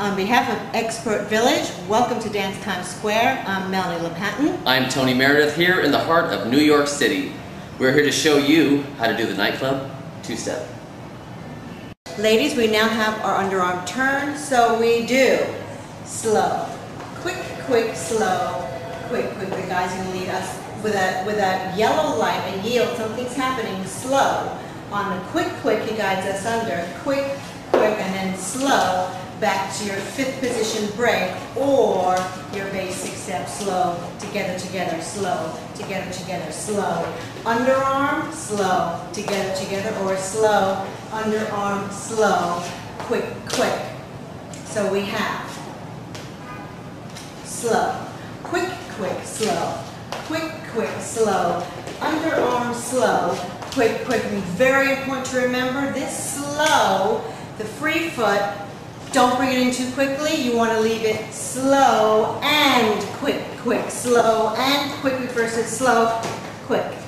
On behalf of Expert Village, welcome to Dance Times Square. I'm Melanie LaPatin. I'm Tony Meredith here in the heart of New York City. We're here to show you how to do the nightclub two-step. Ladies, we now have our underarm turn, so we do slow, quick, quick, slow, quick, quick. The guy's gonna lead us with a with a yellow light, a yield. Something's happening. Slow. On the quick, quick, he guides us under. Quick, quick, and then slow back to your fifth position break or your basic step slow. Together together slow. Together together slow. Underarm slow. Together together or slow. Underarm slow. Quick quick. So we have slow. Quick quick slow. Quick quick slow. Underarm slow. Quick quick. And very important to remember this slow the free foot don't bring it in too quickly. You want to leave it slow and quick, quick, slow and quick versus slow, quick.